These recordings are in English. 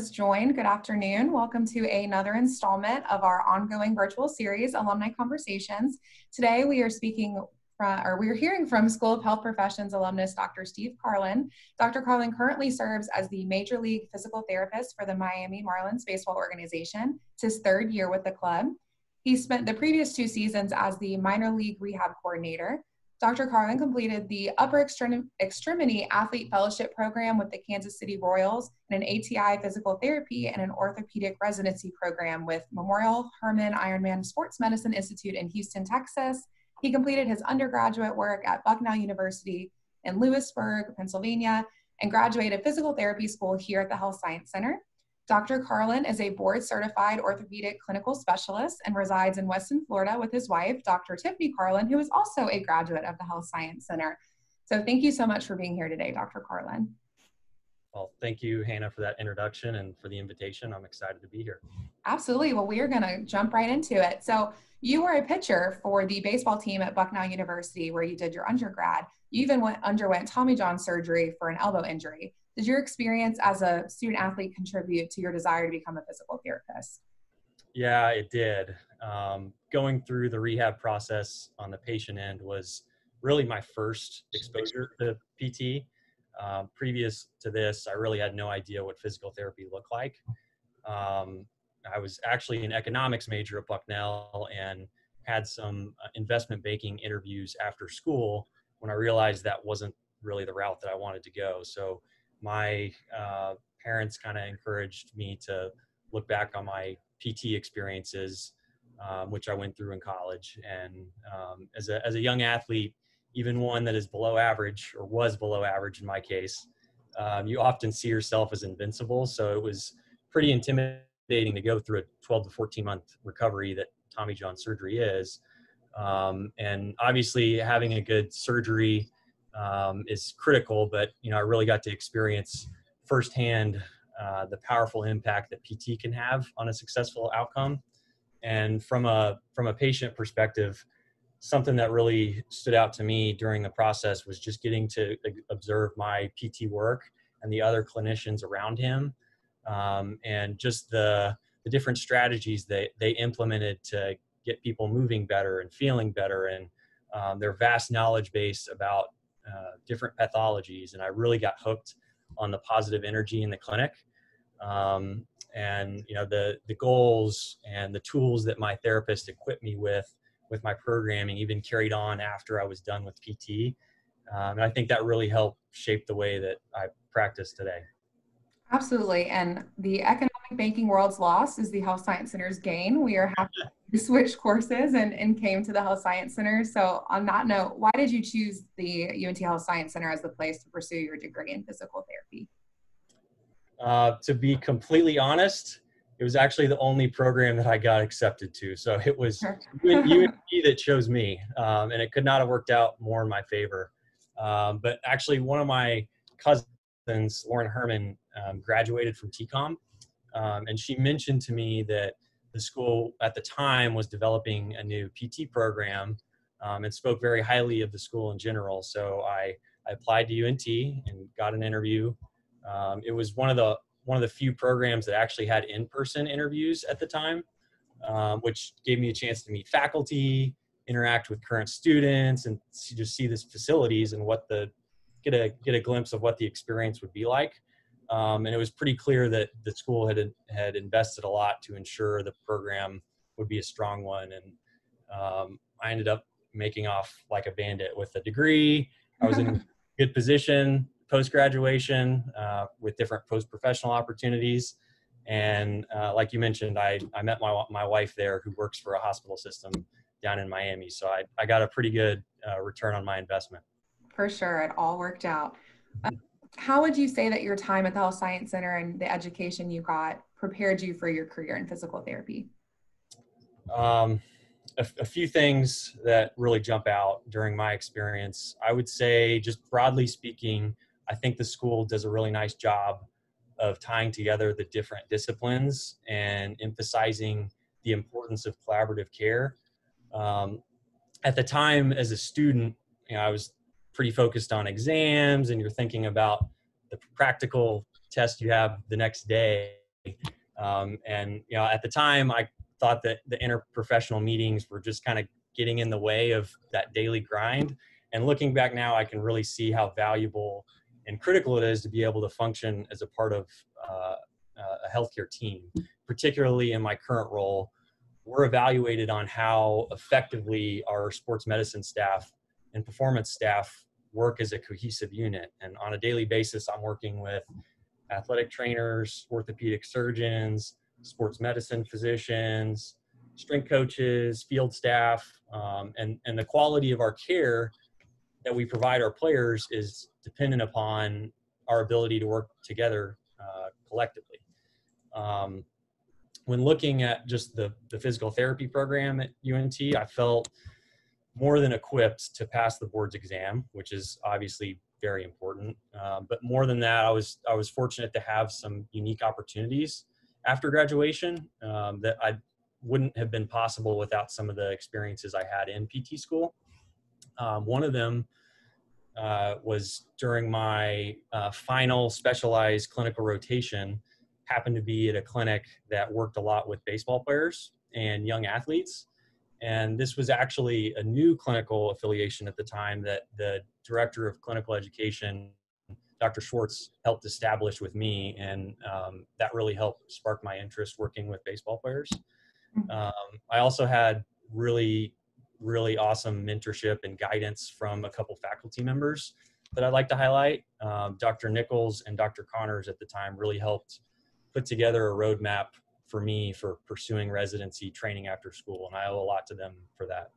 has joined, good afternoon. Welcome to another installment of our ongoing virtual series, Alumni Conversations. Today we are speaking from, or we're hearing from School of Health Professions alumnus Dr. Steve Carlin. Dr. Carlin currently serves as the Major League Physical Therapist for the Miami Marlins Baseball Organization. It's his third year with the club. He spent the previous two seasons as the minor league rehab coordinator. Dr. Carlin completed the Upper Extremity Athlete Fellowship Program with the Kansas City Royals and an ATI Physical Therapy and an Orthopedic Residency Program with Memorial Hermann Ironman Sports Medicine Institute in Houston, Texas. He completed his undergraduate work at Bucknell University in Lewisburg, Pennsylvania, and graduated physical therapy school here at the Health Science Center. Dr. Carlin is a board certified orthopedic clinical specialist and resides in Weston, Florida with his wife, Dr. Tiffany Carlin, who is also a graduate of the Health Science Center. So thank you so much for being here today, Dr. Carlin. Well, thank you, Hannah, for that introduction and for the invitation. I'm excited to be here. Absolutely. Well, we are going to jump right into it. So, you were a pitcher for the baseball team at Bucknell University where you did your undergrad. You even went, underwent Tommy John surgery for an elbow injury. Did your experience as a student athlete contribute to your desire to become a physical therapist? Yeah, it did. Um, going through the rehab process on the patient end was really my first exposure to PT. Um, previous to this, I really had no idea what physical therapy looked like. Um, I was actually an economics major at Bucknell and had some uh, investment banking interviews after school when I realized that wasn't really the route that I wanted to go. So my uh, parents kind of encouraged me to look back on my PT experiences, um, which I went through in college. And um, as, a, as a young athlete, even one that is below average or was below average in my case, um, you often see yourself as invincible. So it was pretty intimidating to go through a 12 to 14 month recovery that Tommy John surgery is. Um, and obviously, having a good surgery um, is critical. But you know, I really got to experience firsthand uh, the powerful impact that PT can have on a successful outcome. And from a from a patient perspective, something that really stood out to me during the process was just getting to observe my PT work and the other clinicians around him, um, and just the the different strategies that they implemented to get people moving better and feeling better and um, their vast knowledge base about uh, different pathologies, and I really got hooked on the positive energy in the clinic. Um, and you know the the goals and the tools that my therapist equipped me with with my programming even carried on after I was done with PT. Um, and I think that really helped shape the way that I practice today. Absolutely. And the economic banking world's loss is the Health Science Center's gain. We are happy to switch courses and, and came to the Health Science Center. So, on that note, why did you choose the UNT Health Science Center as the place to pursue your degree in physical therapy? Uh, to be completely honest, it was actually the only program that I got accepted to. So it was UNT that chose me, um, and it could not have worked out more in my favor. Um, but actually, one of my cousins, Lauren Herman, um, graduated from TCOM, um, and she mentioned to me that the school at the time was developing a new PT program um, and spoke very highly of the school in general. So I, I applied to UNT and got an interview. Um, it was one of the one of the few programs that actually had in-person interviews at the time, um, which gave me a chance to meet faculty, interact with current students, and just see this facilities and what the get a get a glimpse of what the experience would be like. Um, and it was pretty clear that the school had had invested a lot to ensure the program would be a strong one. And um, I ended up making off like a bandit with a degree. I was in a good position post graduation uh, with different post professional opportunities. And uh, like you mentioned, I, I met my, my wife there who works for a hospital system down in Miami. So I, I got a pretty good uh, return on my investment. For sure. It all worked out how would you say that your time at the Health Science Center and the education you got prepared you for your career in physical therapy? Um, a, a, few things that really jump out during my experience. I would say, just broadly speaking, I think the school does a really nice job of tying together the different disciplines and emphasizing the importance of collaborative care. Um, at the time, as a student, you know, I was pretty focused on exams and you're thinking about the practical test you have the next day Um, and you know, at the time, I thought that the interprofessional meetings were just kind of getting in the way of that daily grind. And looking back now, I can really see how valuable and critical it is to be able to function as a part of uh, a healthcare team, particularly in my current role. We're evaluated on how effectively our sports medicine staff and performance staff work as a cohesive unit. And on a daily basis, I'm working with athletic trainers, orthopedic surgeons, sports medicine physicians, strength coaches, field staff, um, and, and the quality of our care that we provide our players is dependent upon our ability to work together uh, collectively. Um, when looking at just the, the physical therapy program at UNT, I felt more than equipped to pass the board's exam, which is obviously very important. Um, but more than that, I was I was fortunate to have some unique opportunities after graduation um, that I wouldn't have been possible without some of the experiences I had in PT school. Um, one of them uh, was during my uh, final specialized clinical rotation. Happened to be at a clinic that worked a lot with baseball players and young athletes. And this was actually a new clinical affiliation at the time that the director of clinical education, Dr. Schwartz, helped establish with me. And um, that really helped spark my interest working with baseball players. Mm-hmm. Um, I also had really, really awesome mentorship and guidance from a couple faculty members that I'd like to highlight. Um, Dr. Nichols and Dr. Connors at the time really helped put together a roadmap for me for pursuing residency training after school, and I owe a lot to them for that.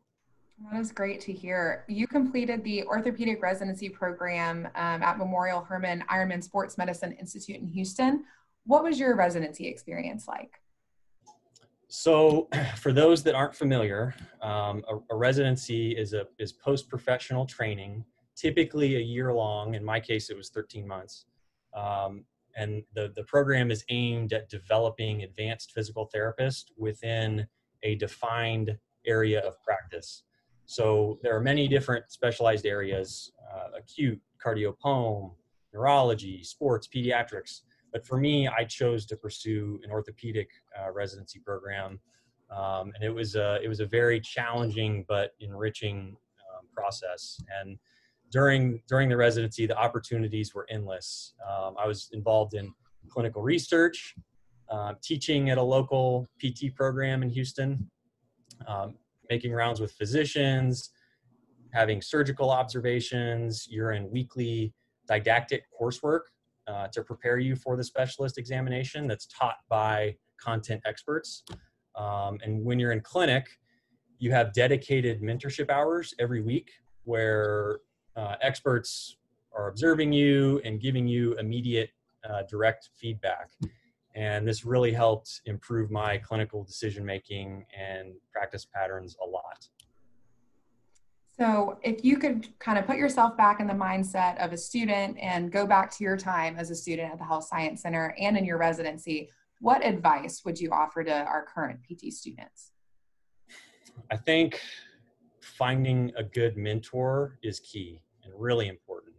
That is great to hear. You completed the orthopedic residency program um, at Memorial Hermann Ironman Sports Medicine Institute in Houston. What was your residency experience like? So, for those that aren't familiar, um, a, a, residency is a is post professional training, typically a year long. In my case, it was 13 months. Um, and the, the program is aimed at developing advanced physical therapists within a defined area of practice. So there are many different specialized areas, uh, acute, cardiopulm, neurology, sports, pediatrics. But for me, I chose to pursue an orthopedic uh, residency program. Um, and it was, a, it was a very challenging but enriching um, process. And during during the residency, the opportunities were endless. Um, I was involved in clinical research, uh, teaching at a local PT program in Houston, um, making rounds with physicians, having surgical observations. You're in weekly didactic coursework uh, to prepare you for the specialist examination that's taught by content experts. Um, and when you're in clinic, you have dedicated mentorship hours every week where uh, experts are observing you and giving you immediate uh, direct feedback. And this really helped improve my clinical decision making and practice patterns a lot. So, if you could kind of put yourself back in the mindset of a student and go back to your time as a student at the Health Science Center and in your residency, what advice would you offer to our current PT students? I think finding a good mentor is key and really important.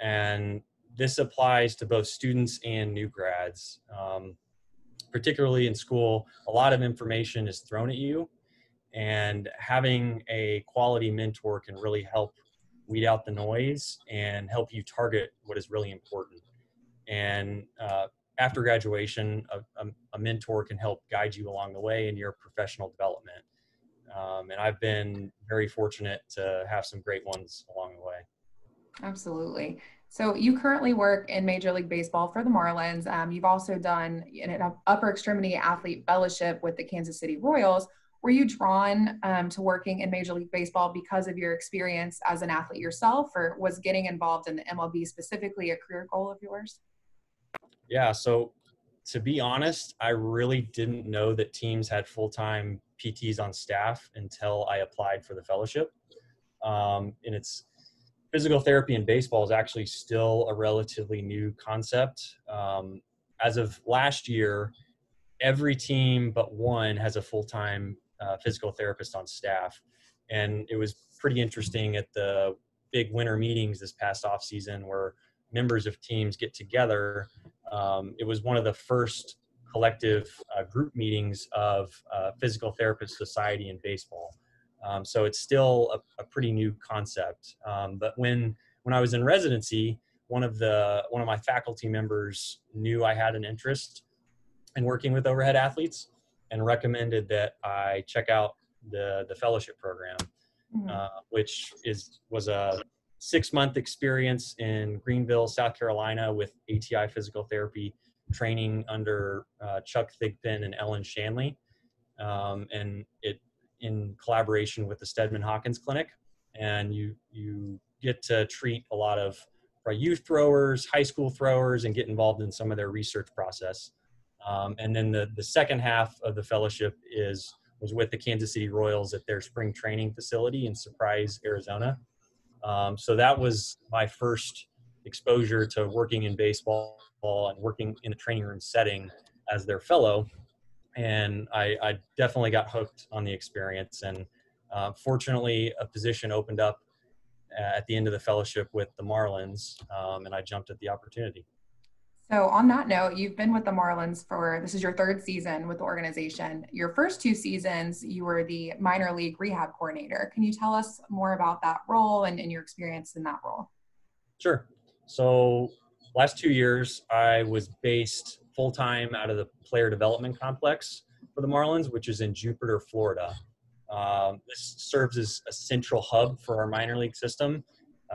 And this applies to both students and new grads. Um, particularly in school, a lot of information is thrown at you, and having a quality mentor can really help weed out the noise and help you target what is really important. And uh, after graduation, a, a, a, mentor can help guide you along the way in your professional development. Um, and I've been very fortunate to have some great ones along the way. Absolutely. So you currently work in Major League Baseball for the Marlins. Um, you've also done an upper extremity athlete fellowship with the Kansas City Royals. Were you drawn um, to working in Major League Baseball because of your experience as an athlete yourself, or was getting involved in the MLB specifically a career goal of yours? Yeah. So to be honest, I really didn't know that teams had full time PTs on staff until I applied for the fellowship. Um, and it's physical therapy in baseball is actually still a relatively new concept. Um, as of last year, every team but one has a full time uh, physical therapist on staff. And it was pretty interesting at the big winter meetings this past off season where members of teams get together. Um, it was one of the first collective uh, group meetings of uh, Physical Therapist Society in baseball. Um, so it's still a, a, pretty new concept. Um, but when when I was in residency, one of the one of my faculty members knew I had an interest in working with overhead athletes and recommended that I check out the the fellowship program, mm-hmm. uh, which is was a six month experience in Greenville, South Carolina, with ATI physical therapy training under uh, Chuck Thigpen and Ellen Shanley, um, and it in collaboration with the Steadman Hawkins Clinic, and you you get to treat a lot of youth throwers, high school throwers, and get involved in some of their research process. Um, and then the, the second half of the fellowship is was with the Kansas City Royals at their spring training facility in Surprise, Arizona. Um, so that was my first exposure to working in baseball and working in a training room setting as their fellow. And I, I definitely got hooked on the experience. And uh, fortunately, a position opened up at the end of the fellowship with the Marlins, um, and I jumped at the opportunity. So, on that note, you've been with the Marlins for this is your third season with the organization. Your first two seasons, you were the minor league rehab coordinator. Can you tell us more about that role and, and your experience in that role? Sure. So, last two years, I was based full time out of the player development complex for the Marlins, which is in Jupiter, Florida. Um, this serves as a central hub for our minor league system.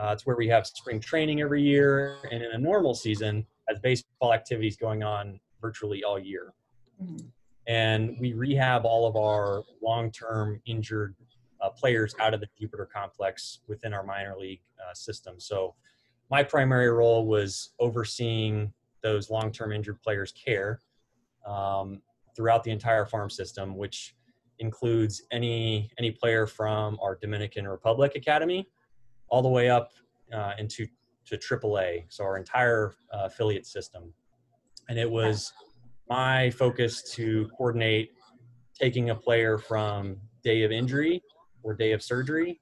Uh, it's where we have spring training every year, and in a normal season, has baseball activities going on virtually all year. Mm-hmm. And we rehab all of our long-term injured uh, players out of the Jupiter complex within our minor league uh, system. So, my primary role was overseeing those long-term injured players' care um, throughout the entire farm system, which includes any any player from our Dominican Republic Academy, all the way up uh, into to AAA, so our entire uh, affiliate system. And it was my focus to coordinate taking a player from day of injury or day of surgery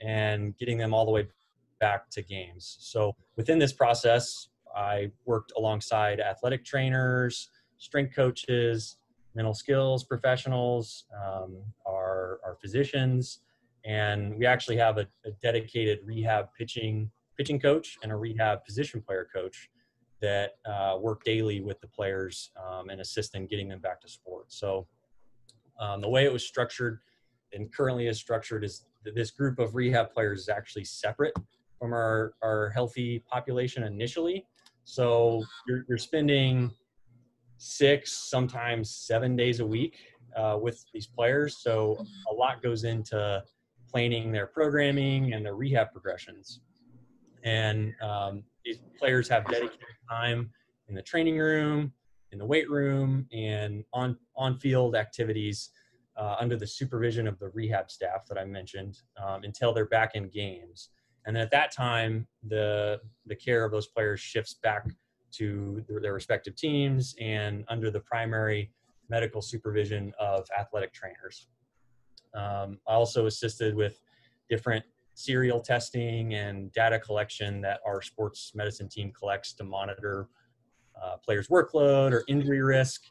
and getting them all the way back to games. So within this process, I worked alongside athletic trainers, strength coaches, mental skills professionals, um, our, our physicians, and we actually have a, a, dedicated rehab pitching pitching coach and a rehab position player coach that uh, work daily with the players um, and assist in getting them back to sports. So um, the way it was structured and currently is structured is that this group of rehab players is actually separate from our, our healthy population initially. So you're, you're spending six, sometimes seven days a week uh, with these players. So a lot goes into planning their programming and their rehab progressions. And um, these players have dedicated time in the training room, in the weight room, and on on field activities uh, under the supervision of the rehab staff that I mentioned um, until they're back in games. And then at that time, the the care of those players shifts back to their, their respective teams and under the primary medical supervision of athletic trainers. Um, I also assisted with different serial testing and data collection that our sports medicine team collects to monitor uh, players' workload or injury risk,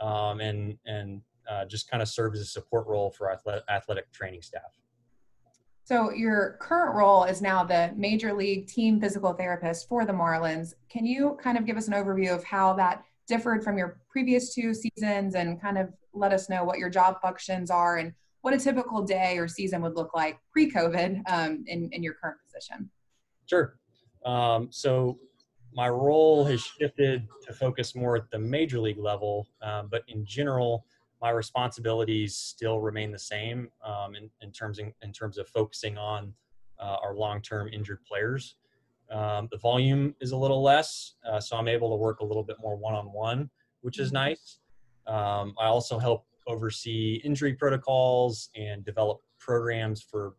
um, and and uh, just kind of serve as a support role for athletic, athletic training staff. So your current role is now the major league team physical therapist for the Marlins. Can you kind of give us an overview of how that differed from your previous two seasons and kind of let us know what your job functions are and what a typical day or season would look like pre-COVID um, in, in your current position? Sure. Um, so my role has shifted to focus more at the major league level, um, but in general, my responsibilities still remain the same um, in, in, terms in, in, terms of focusing on uh, our long-term injured players. Um, the volume is a little less, uh, so I'm able to work a little bit more one-on-one, which is mm-hmm. nice. Um, I also help oversee injury protocols and develop programs for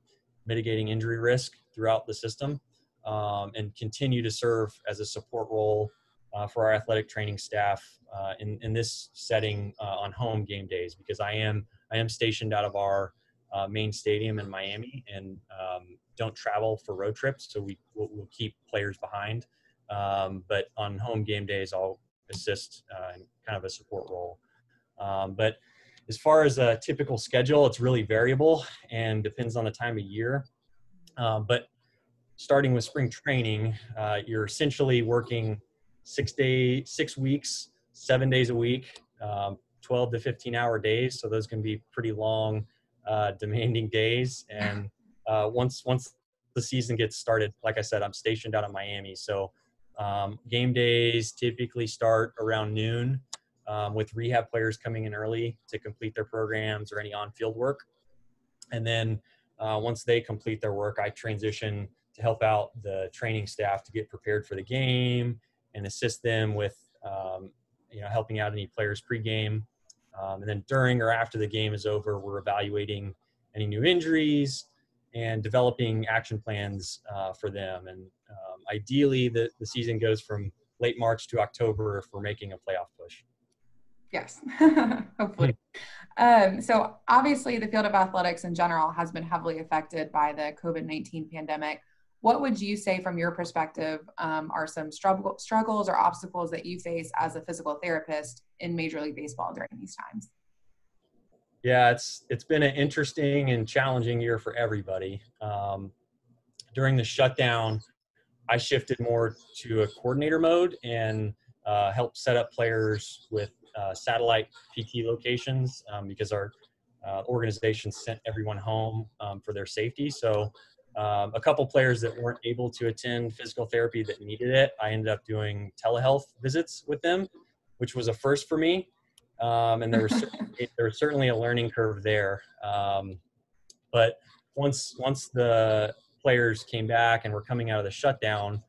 mitigating injury risk throughout the system, um, and continue to serve as a support role uh, for our athletic training staff uh, in, in this setting uh, on home game days because I am I am stationed out of our uh, main stadium in Miami and um, don't travel for road trips, so we we'll, we'll keep players behind. Um, but on home game days, I'll assist uh, and kind of a support role. Um, but as far as a typical schedule, it's really variable and depends on the time of year. Uh, but starting with spring training, uh, you're essentially working six day, six weeks, seven days a week, um, 12 to 15 hour days. So those can be pretty long, uh, demanding days. And uh, once once the season gets started, like I said, I'm stationed out in Miami, so um, game days typically start around noon. Um, with rehab players coming in early to complete their programs or any on-field work, and then uh, once they complete their work, I transition to help out the training staff to get prepared for the game and assist them with um, you know helping out any players pregame um, and then during or after the game is over, we're evaluating any new injuries and developing action plans uh, for them. And um, ideally, the, the season goes from late March to October if we're making a playoff push. Yes, hopefully. Um, so, obviously, the field of athletics in general has been heavily affected by the COVID 19 pandemic what would you say from your perspective um, are some struggle, struggles or obstacles that you face as a physical therapist in major league baseball during these times? Yeah it's it's been an interesting and challenging year for everybody. Um, during the shutdown i shifted more to a coordinator mode and uh, helped set up players with uh, satellite pt locations um, because our uh, organization sent everyone home um, for their safety. So um, a couple players that weren't able to attend physical therapy that needed it, I ended up doing telehealth visits with them, which was a first for me. Um, and there was there was certainly a learning curve there. Um, but once once the players came back and were coming out of the shutdown,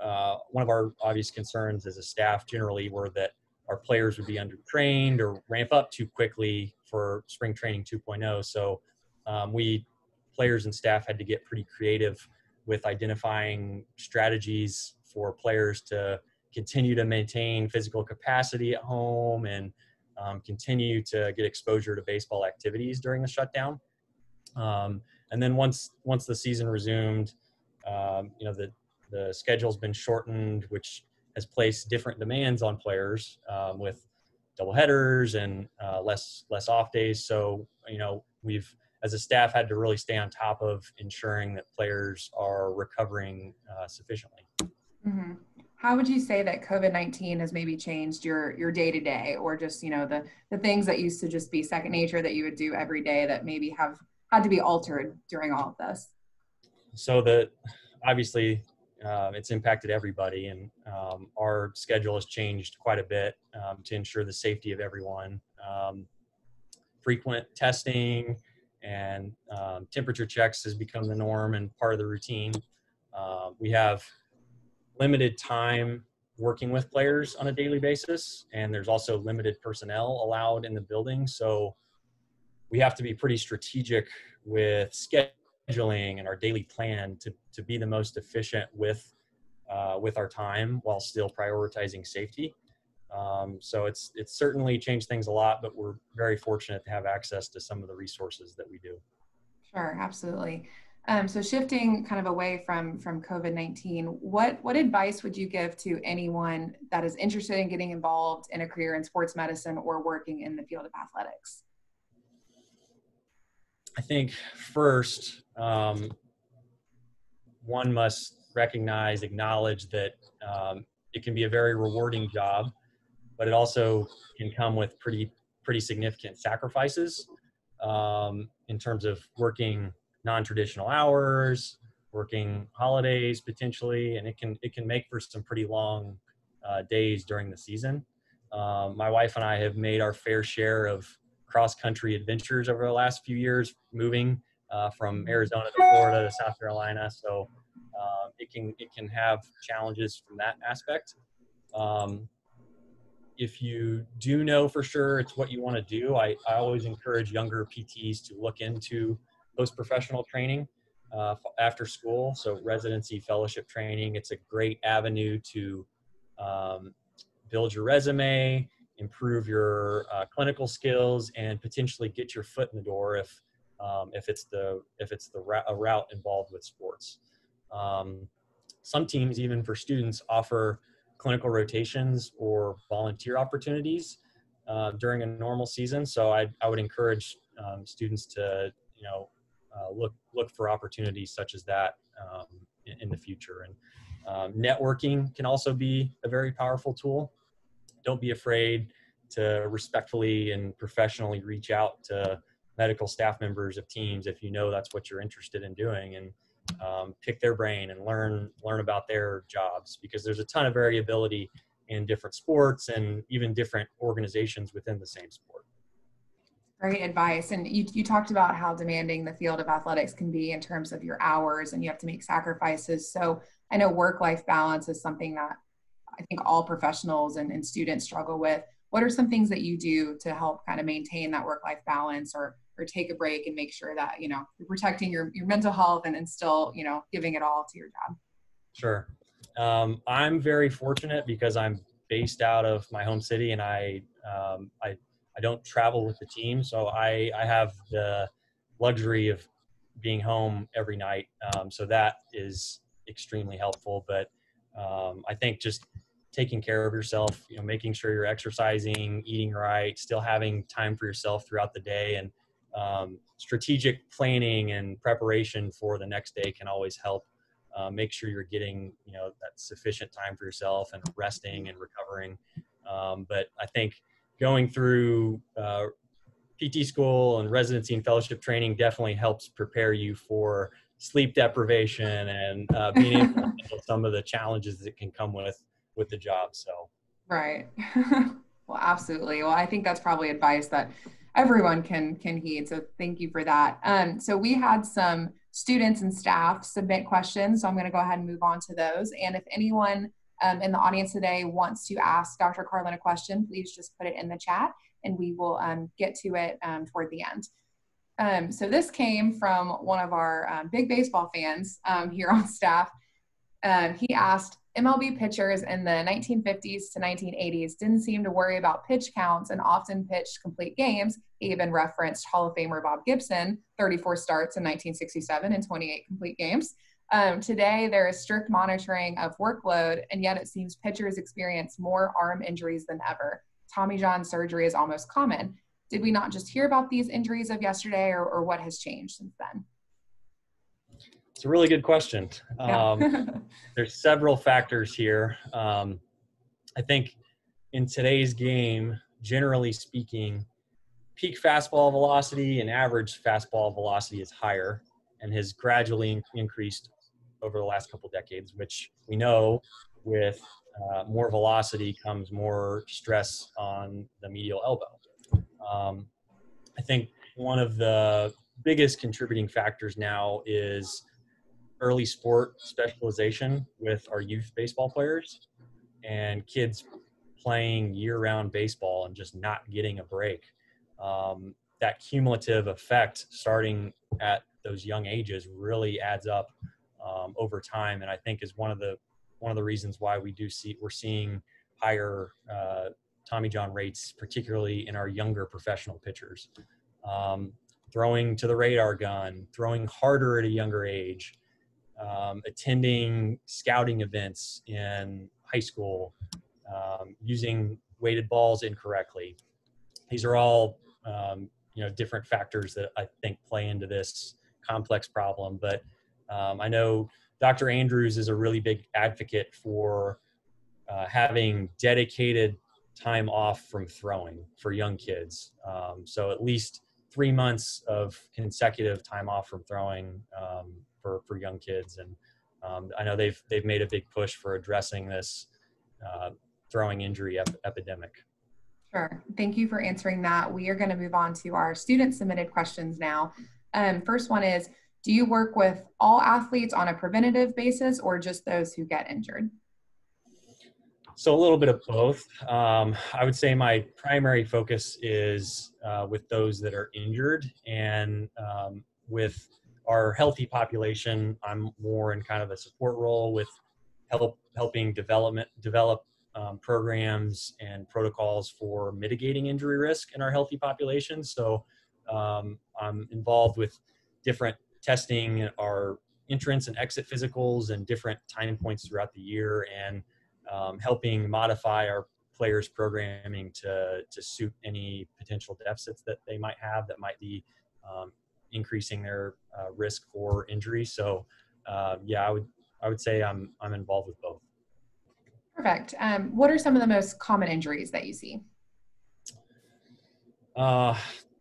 uh, one of our obvious concerns as a staff generally were that our players would be undertrained or ramp up too quickly for spring training 2.0. So um, we players and staff had to get pretty creative with identifying strategies for players to continue to maintain physical capacity at home and um, continue to get exposure to baseball activities during the shutdown. Um, and then once once the season resumed, um, you know the the schedule's been shortened, which has placed different demands on players um, with double headers and uh, less less off days. So you know we've as a staff had to really stay on top of ensuring that players are recovering uh, sufficiently. Mm-hmm. How would you say that COVID nineteen has maybe changed your your day to day, or just you know the the things that used to just be second nature that you would do every day that maybe have had to be altered during all of this? So that obviously uh, it's impacted everybody, and um, our schedule has changed quite a bit um, to ensure the safety of everyone. Um, frequent testing, and um, temperature checks has become the norm and part of the routine. Uh, we have limited time working with players on a daily basis, and there's also limited personnel allowed in the building. So we have to be pretty strategic with scheduling and our daily plan to, to be the most efficient with uh, with our time while still prioritizing safety. Um, so it's it's certainly changed things a lot, but we're very fortunate to have access to some of the resources that we do. Sure, absolutely. Um, so shifting kind of away from from COVID nineteen, what what advice would you give to anyone that is interested in getting involved in a career in sports medicine or working in the field of athletics? I think first, um, one must recognize, acknowledge that um, it can be a very rewarding job but it also can come with pretty pretty significant sacrifices um, in terms of working non-traditional hours, working holidays potentially, and it can it can make for some pretty long uh, days during the season. Um, my wife and I have made our fair share of cross-country adventures over the last few years, moving uh, from Arizona to Florida to South Carolina. So uh, it can it can have challenges from that aspect. Um, if you do know for sure it's what you want to do, I, I always encourage younger PTs to look into post professional training uh, after school. So, residency fellowship training, it's a great avenue to um, build your resume, improve your uh, clinical skills, and potentially get your foot in the door if um, if it's the if it's the route involved with sports. Um, some teams, even for students, offer clinical rotations or volunteer opportunities uh, during a normal season. So I, I would encourage um, students to, you know, uh, look look for opportunities such as that um, in, in, the future. And um, networking can also be a very powerful tool. Don't be afraid to respectfully and professionally reach out to medical staff members of teams if you know that's what you're interested in doing and um, pick their brain and learn learn about their jobs because there's a ton of variability in different sports and even different organizations within the same sport. Great advice. And you, you talked about how demanding the field of athletics can be in terms of your hours and you have to make sacrifices. So I know work life balance is something that I think all professionals and, and students struggle with. What are some things that you do to help kind of maintain that work life balance or or take a break and make sure that you know you're protecting your, your mental health and, and still you know giving it all to your job. Sure. Um, i'm very fortunate because i'm based out of my home city and i um, I, I don't travel with the team. So i i have the luxury of being home every night. Um, so that is extremely helpful. But um, i think just taking care of yourself you know making sure you're exercising eating right still having time for yourself throughout the day and um, strategic planning and preparation for the next day can always help uh, make sure you're getting you know that sufficient time for yourself and resting and recovering. Um, but i think going through uh, pt school and residency and fellowship training definitely helps prepare you for sleep deprivation and uh, being able to handle some of the challenges that can come with with the job so. Right. Well absolutely. Well i think that's probably advice that everyone can can heed. So thank you for that. Um, so we had some students and staff submit questions. So I'm going to go ahead and move on to those. And if anyone um, in the audience today wants to ask Dr. Carlin a question, please just put it in the chat and we will um, get to it um, toward the end. Um, so this came from one of our um, big baseball fans um, here on staff. he asked, MLB pitchers in the 1950s to 1980s didn't seem to worry about pitch counts and often pitched complete games. He even referenced Hall of Famer Bob Gibson, 34 starts in 1967 and 28 complete games. Um, today, there is strict monitoring of workload, and yet it seems pitchers experience more arm injuries than ever. Tommy John surgery is almost common. Did we not just hear about these injuries of yesterday, or, or what has changed since then? It's a really good question. Yeah. um, there's several factors here. Um, I think in today's game, generally speaking, peak fastball velocity and average fastball velocity is higher and has gradually increased over the last couple decades, which we know with uh, more velocity comes more stress on the medial elbow. Um, I think one of the biggest contributing factors now is early sport specialization with our youth baseball players and kids playing year-round baseball and just not getting a break. Um, that cumulative effect starting at those young ages really adds up um, over time, and I think is one of the one of the reasons why we do see we're seeing higher uh, Tommy John rates, particularly in our younger professional pitchers. Um, throwing to the radar gun, throwing harder at a younger age, um, attending scouting events in high school, um, using weighted balls incorrectly. These are all um, you know different factors that I think play into this complex problem. But um, I know Dr. Andrews is a really big advocate for uh, having dedicated time off from throwing for young kids. Um, so at least three months of consecutive time off from throwing um, for for young kids, and um, I know they've they've made a big push for addressing this uh, throwing injury ep- epidemic. Sure. Thank you for answering that. We are going to move on to our student submitted questions now. Um, first one is, do you work with all athletes on a preventative basis or just those who get injured? So a little bit of both. Um, I would say my primary focus is uh, with those that are injured and um, with our healthy population, I'm more in kind of a support role with help helping development develop um, programs and protocols for mitigating injury risk in our healthy population. So um, I'm involved with different testing our entrance and exit physicals and different time points throughout the year and um, helping modify our players' programming to to suit any potential deficits that they might have that might be um, increasing their uh, risk for injury. So, uh, yeah, I would I would say I'm I'm involved with both. Perfect. Um, what are some of the most common injuries that you see? Uh,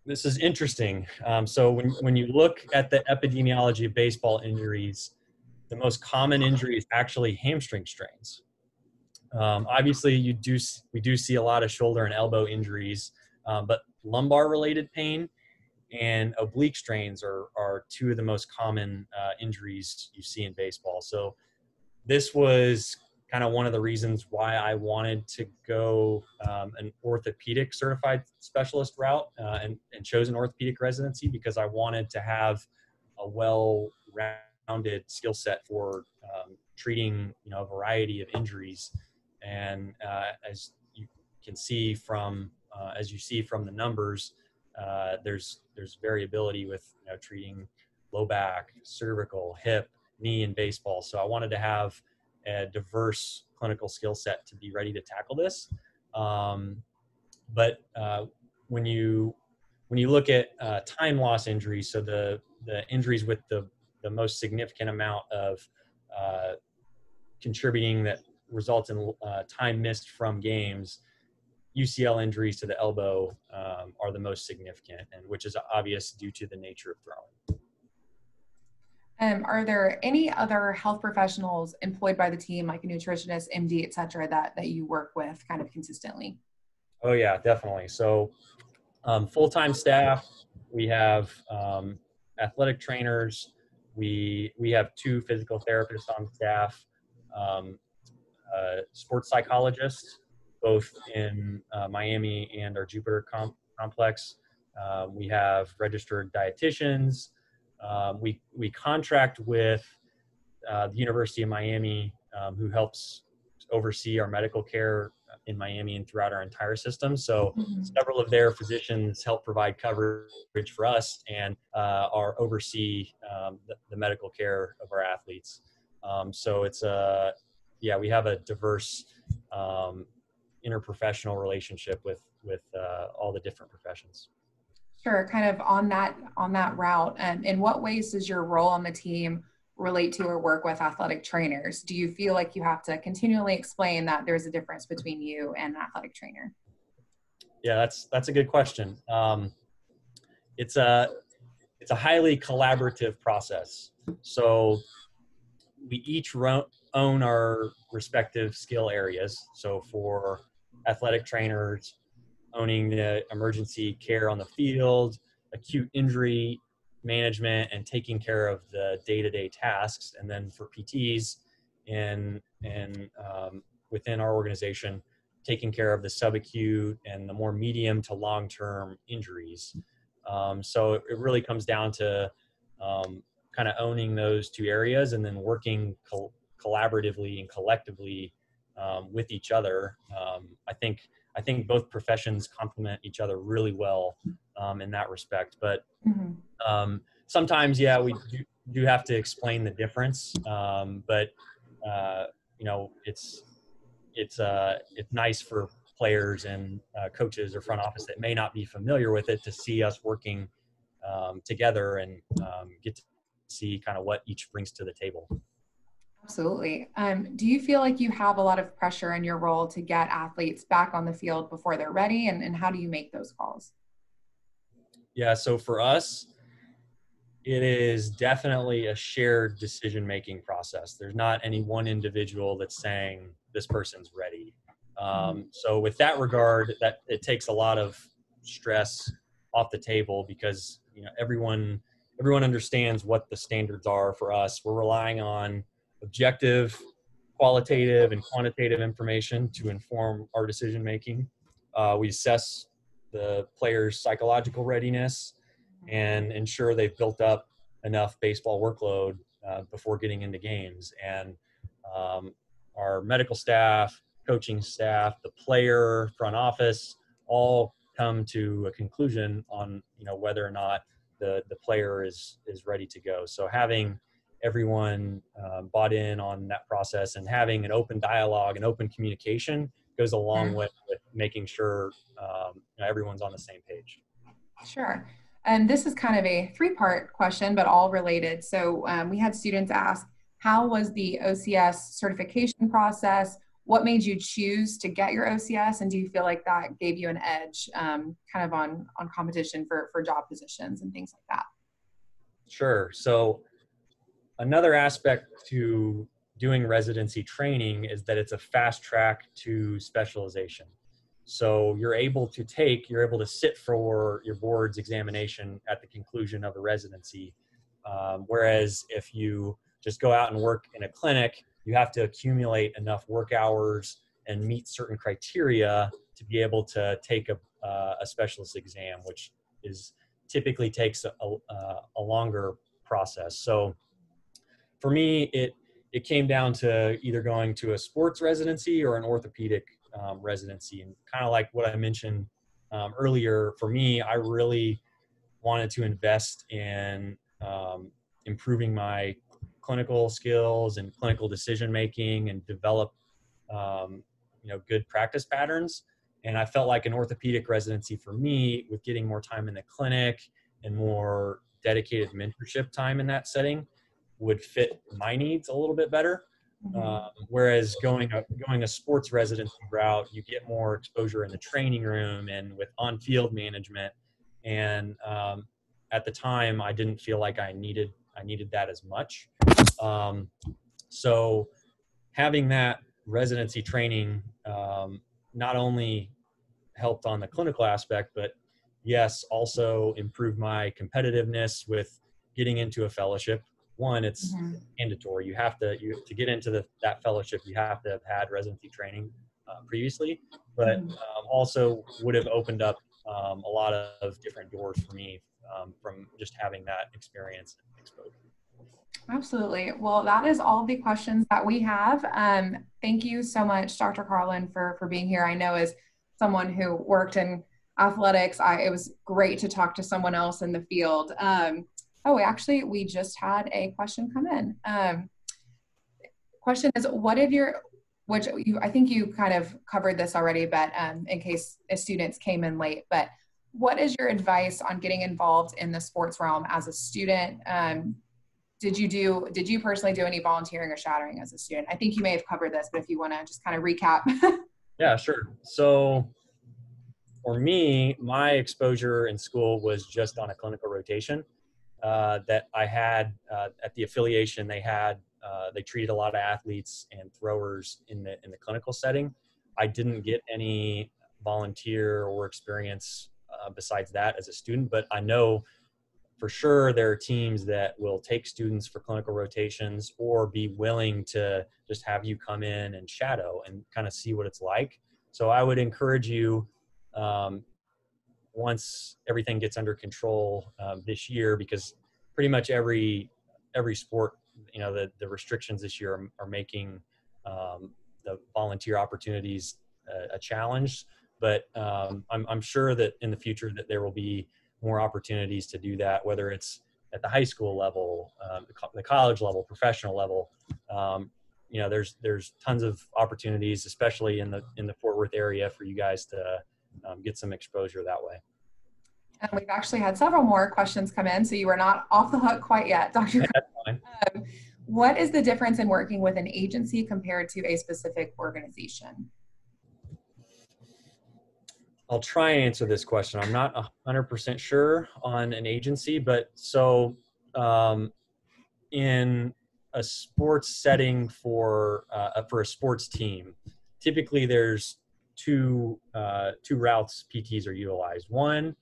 this is interesting. Um, so when when you look at the epidemiology of baseball injuries, the most common injury is actually hamstring strains. Um, obviously, you do we do see a lot of shoulder and elbow injuries, um, but lumbar related pain and oblique strains are are two of the most common uh, injuries you see in baseball. So this was kind of one of the reasons why I wanted to go um, an orthopedic certified specialist route uh, and, and chose an orthopedic residency because I wanted to have a well-rounded skill set for um, treating you know a variety of injuries. And uh, as you can see from uh, as you see from the numbers, uh, there's there's variability with you know treating low back, cervical, hip, knee and baseball. So I wanted to have a diverse clinical skill set to be ready to tackle this. Um, but uh, when you when you look at uh, time loss injuries, so the the injuries with the the most significant amount of uh, contributing that results in uh, time missed from games, UCL injuries to the elbow um, are the most significant, and which is obvious due to the nature of throwing. Um, are there any other health professionals employed by the team, like a nutritionist, MD, et cetera, that, that you work with kind of consistently? Oh, yeah, definitely. So, um, full time staff, we have um, athletic trainers, we, we have two physical therapists on staff, um, uh, sports psychologists, both in uh, Miami and our Jupiter comp- complex. Uh, we have registered dietitians, um, we we contract with uh, the University of Miami, um, who helps oversee our medical care in Miami and throughout our entire system. So mm-hmm. several of their physicians help provide coverage for us and uh, are oversee um, the, the, medical care of our athletes. Um, so it's a yeah, we have a diverse um, interprofessional relationship with with uh, all the different professions. Sure. Kind of on that on that route, um, in what ways does your role on the team relate to or work with athletic trainers? Do you feel like you have to continually explain that there's a difference between you and an athletic trainer? Yeah, that's that's a good question. Um, it's a it's a highly collaborative process. So we each ro- own our respective skill areas. So for athletic trainers, owning the emergency care on the field, acute injury management, and taking care of the day-to-day tasks. And then for PTs and and um, within our organization, taking care of the subacute and the more medium to long-term injuries. Um, so it really comes down to um, kind of owning those two areas and then working col- collaboratively and collectively um, with each other. Um, I think I think both professions complement each other really well um, in that respect. But mm-hmm. um, sometimes, yeah, we do, do, have to explain the difference. Um, but uh, you know, it's it's uh, it's nice for players and uh, coaches or front office that may not be familiar with it to see us working um, together and um, get to see kind of what each brings to the table. Absolutely. Um, do you feel like you have a lot of pressure in your role to get athletes back on the field before they're ready? And, and how do you make those calls? Yeah, so for us, it is definitely a shared decision making process. There's not any one individual that's saying this person's ready. Um, mm-hmm. so with that regard, that it takes a lot of stress off the table because you know everyone everyone understands what the standards are for us. We're relying on objective, qualitative, and quantitative information to inform our decision making. Uh, we assess the player's psychological readiness and ensure they've built up enough baseball workload uh, before getting into games. And um, our medical staff, coaching staff, the player, front office, all come to a conclusion on you know whether or not the the player is is ready to go. So having everyone uh, bought in on that process and having an open dialogue and open communication goes a long mm-hmm. way with making sure um, you know, everyone's on the same page. Sure. And this is kind of a three part question, but all related. So um, we had students ask, how was the OCS certification process? What made you choose to get your OCS? And do you feel like that gave you an edge um, kind of on, on competition for, for job positions and things like that? Sure. So another aspect to doing residency training is that it's a fast track to specialization. So you're able to take, you're able to sit for your board's examination at the conclusion of a residency. Um, whereas if you just go out and work in a clinic, you have to accumulate enough work hours and meet certain criteria to be able to take a, uh, a specialist exam, which is typically takes a, a, a longer process. So for me, it it came down to either going to a sports residency or an orthopedic um, residency. And kind of like what I mentioned um, earlier, for me, I really wanted to invest in um, improving my clinical skills and clinical decision making and develop um, you know good practice patterns and i felt like an orthopedic residency for me with getting more time in the clinic and more dedicated mentorship time in that setting would fit my needs a little bit better Mm-hmm. Um, whereas going a, going a sports residency route, you get more exposure in the training room and with on-field management. And um, at the time, I didn't feel like I needed I needed that as much. Um, so having that residency training um, not only helped on the clinical aspect, but yes, also improved my competitiveness with getting into a fellowship one it's mm-hmm. mandatory. You have to you to get into the, that fellowship you have to have had residency training uh, previously. But mm-hmm. um, also would have opened up um, a lot of different doors for me um, from just having that experience and exposure. Absolutely. Well that is all the questions that we have. Um, thank you so much dr carlin for for being here. I know as someone who worked in athletics I, it was great to talk to someone else in the field. Um, Oh, actually, we just had a question come in. Um, question is, what if your, which you, I think you kind of covered this already, but um, in case students came in late, but what is your advice on getting involved in the sports realm as a student? Um, did you do, did you personally do any volunteering or shadowing as a student? I think you may have covered this, but if you want to just kind of recap. yeah, sure. So for me, my exposure in school was just on a clinical rotation. Uh, that I had uh, at the affiliation. They had uh, they treated a lot of athletes and throwers in the in the clinical setting. I didn't get any volunteer or experience uh, besides that as a student, but I know for sure there are teams that will take students for clinical rotations or be willing to just have you come in and shadow and kind of see what it's like. So I would encourage you um, once everything gets under control um, this year because pretty much every every sport you know the, the restrictions this year are, are making um, the volunteer opportunities a, a challenge. But um, I'm, I'm sure that in the future that there will be more opportunities to do that whether it's at the high school level um, the, college level professional level. Um, you know there's there's tons of opportunities especially in the in the fort worth area for you guys to um, get some exposure that way. And we've actually had several more questions come in, so you are not off the hook quite yet, Dr. Um, what is the difference in working with an agency compared to a specific organization? I'll try and answer this question. I'm not 100% sure on an agency, but so um, in a sports setting for uh, for a sports team, typically there's two uh, two routes PTs are utilized. One,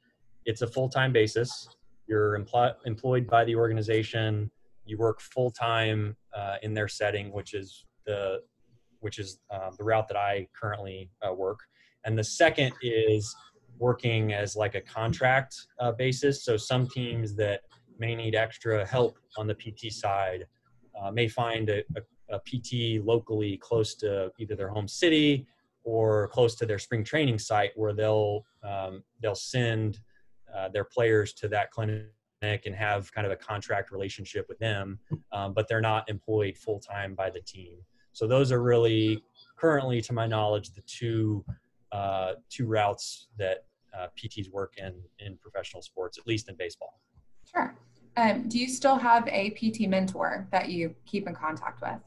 it's a full time basis. You're empl- employed by the organization. You work full time uh, in their setting, which is the which is uh, the route that I currently uh, work. And the second is working as like a contract uh, basis. So some teams that may need extra help on the PT side uh, may find a, a, a PT locally close to either their home city or close to their spring training site where they'll um, they'll send uh, their players to that clinic and have kind of a contract relationship with them, um, but they're not employed full time by the team. So those are really currently, to my knowledge, the two uh, two routes that uh, PTs work in in professional sports, at least in baseball. Sure. Um, do you still have a PT mentor that you keep in contact with?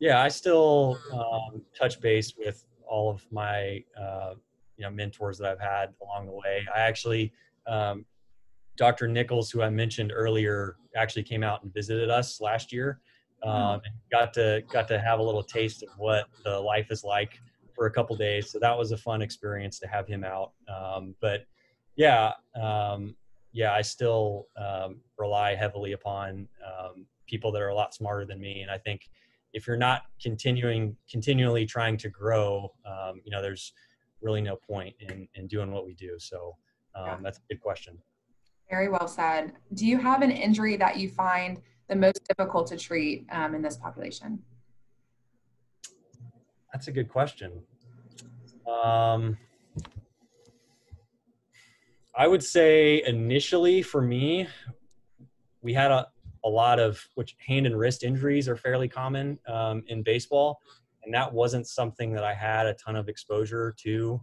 Yeah, I still um, touch base with all of my uh, you know mentors that I've had along the way. I actually um, Dr. Nichols, who I mentioned earlier, actually came out and visited us last year. Um, mm-hmm. and got to got to have a little taste of what the life is like for a couple days. So that was a fun experience to have him out. Um, but yeah, um, yeah, I still um, rely heavily upon um, people that are a lot smarter than me. And I think if you're not continuing continually trying to grow, um, you know, there's really no point in in doing what we do. So yeah. that's a good question. Very well said. Do you have an injury that you find the most difficult to treat um, in this population? That's a good question. Um, I would say initially for me, we had a, a lot of which hand and wrist injuries are fairly common um, in baseball, and that wasn't something that I had a ton of exposure to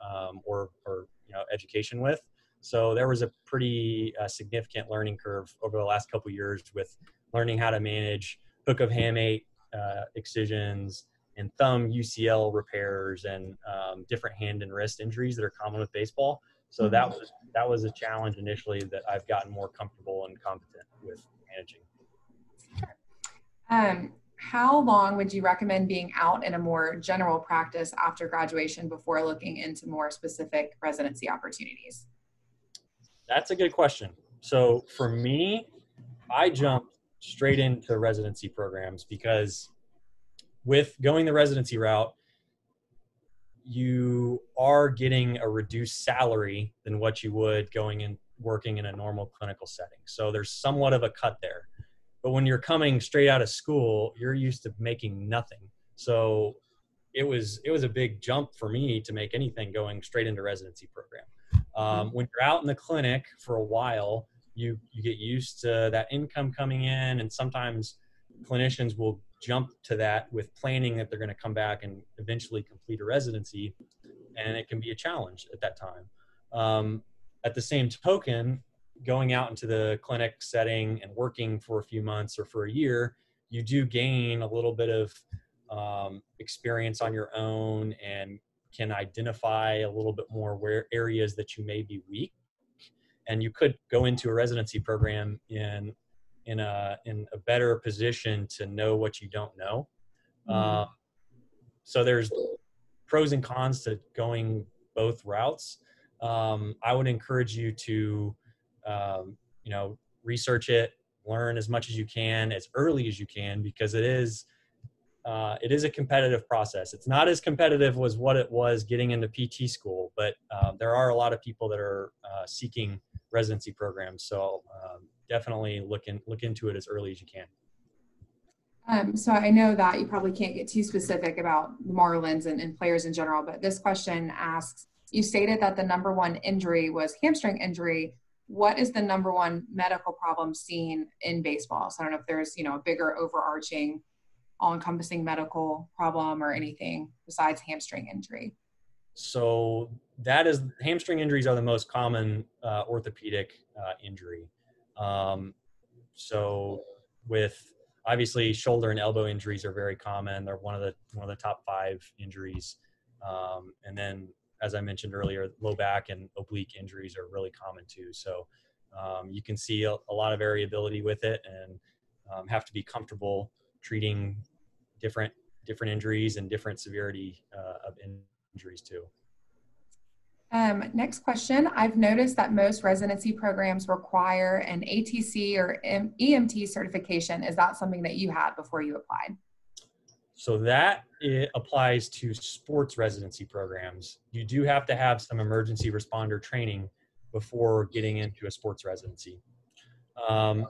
um, or or you know education with. So there was a pretty uh, significant learning curve over the last couple years with learning how to manage hook of hamate uh, excisions and thumb UCL repairs and um, different hand and wrist injuries that are common with baseball. So that mm-hmm. was that was a challenge initially that I've gotten more comfortable and competent with managing. Um, how long would you recommend being out in a more general practice after graduation before looking into more specific residency opportunities? That's a good question. So for me, I jumped straight into residency programs because with going the residency route, you are getting a reduced salary than what you would going and working in a normal clinical setting. So there's somewhat of a cut there. But when you're coming straight out of school, you're used to making nothing. So it was it was a big jump for me to make anything going straight into residency program. Um, when you're out in the clinic for a while, you you get used to that income coming in, and sometimes clinicians will jump to that with planning that they're going to come back and eventually complete a residency, and it can be a challenge at that time. Um, at the same token, going out into the clinic setting and working for a few months or for a year, you do gain a little bit of um, experience on your own and can identify a little bit more where areas that you may be weak. And you could go into a residency program in in a in a better position to know what you don't know. Mm-hmm. uh, so there's pros and cons to going both routes um, i would encourage you to um, you know research it learn as much as you can as early as you can because it is uh, it is a competitive process. It's not as competitive as what it was getting into PT school, but uh, there are a lot of people that are uh, seeking residency programs. So um, definitely look in, look into it as early as you can. Um, so I know that you probably can't get too specific about the Marlins and, and players in general, but this question asks, you stated that the number one injury was hamstring injury. What is the number one medical problem seen in baseball? So I don't know if there's, you know, a bigger overarching all encompassing medical problem or anything besides hamstring injury? So that is hamstring injuries are the most common uh, orthopedic uh, injury. Um, so with obviously shoulder and elbow injuries are very common. They're one of the one of the top five injuries. Um, and then as I mentioned earlier, low back and oblique injuries are really common too. So um, you can see a, a, lot of variability with it and um, have to be comfortable treating different different injuries and different severity uh, of injuries too. Um, next question. I've noticed that most residency programs require an ATC or M- EMT certification. Is that something that you had before you applied? So that it applies to sports residency programs. You do have to have some emergency responder training before getting into a sports residency. Um,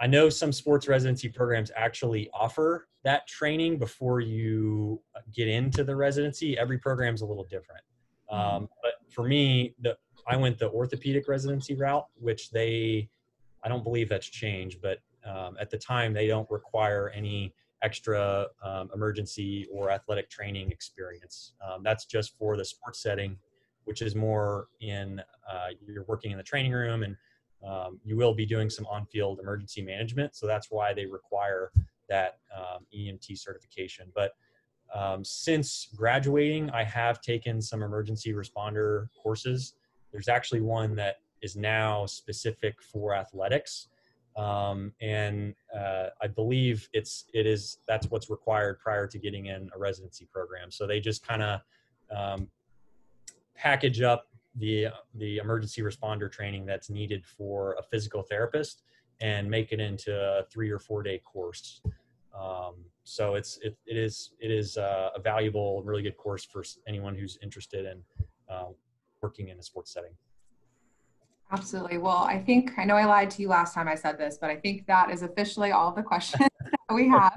I know some sports residency programs actually offer that training before you uh, get into the residency. Every program is a little different. Mm-hmm. Um, but for me, the, I went the orthopedic residency route, which they, I don't believe that's changed, but um, at the time they don't require any extra um, emergency or athletic training experience. Um, that's just for the sports setting, which is more in uh, you're working in the training room and um, you will be doing some on-field emergency management. So that's why they require that um, EMT certification. But um, since graduating, I have taken some emergency responder courses. There's actually one that is now specific for athletics um, and uh, I believe it's it is that's what's required prior to getting in a residency program. So they just kind of um, package up the the emergency responder training that's needed for a physical therapist and make it into a three or four day course. Um, so it's it, it is it is uh, a valuable, really good course for anyone who's interested in uh, working in a sports setting. Absolutely. Well, I think I know I lied to you last time I said this, but I think that is officially all the questions that we have.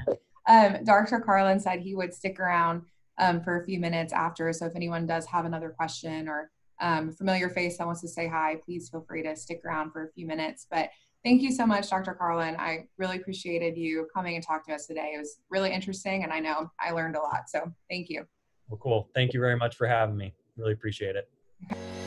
Um, Dr. Carlin said he would stick around um, for a few minutes after. So if anyone does have another question or um, familiar face that wants to say hi, please feel free to stick around for a few minutes. But thank you so much, Dr. Carlin. I really appreciated you coming and talking to us today. It was really interesting, and I know I learned a lot. So thank you. Well, cool. Thank you very much for having me. Really appreciate it.